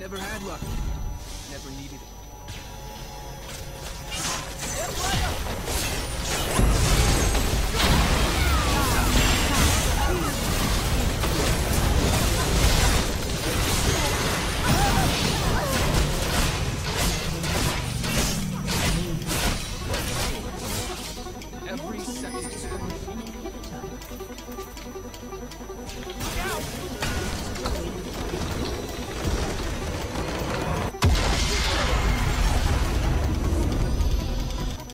Never had luck. Never needed it. Every second